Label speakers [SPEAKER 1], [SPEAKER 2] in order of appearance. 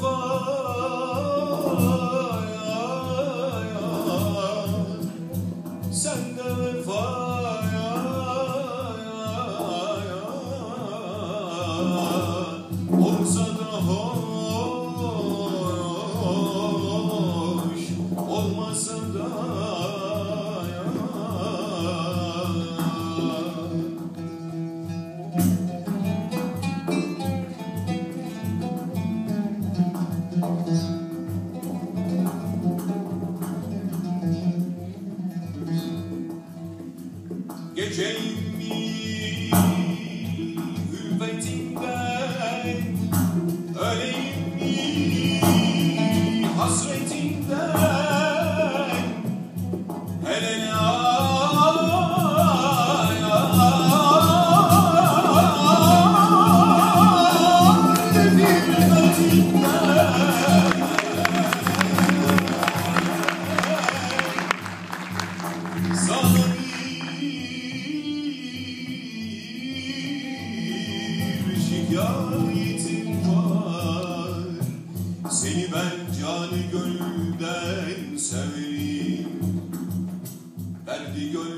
[SPEAKER 1] forever. geçen Jamie. Seni ben canı gönülden severim Derdi gönlümden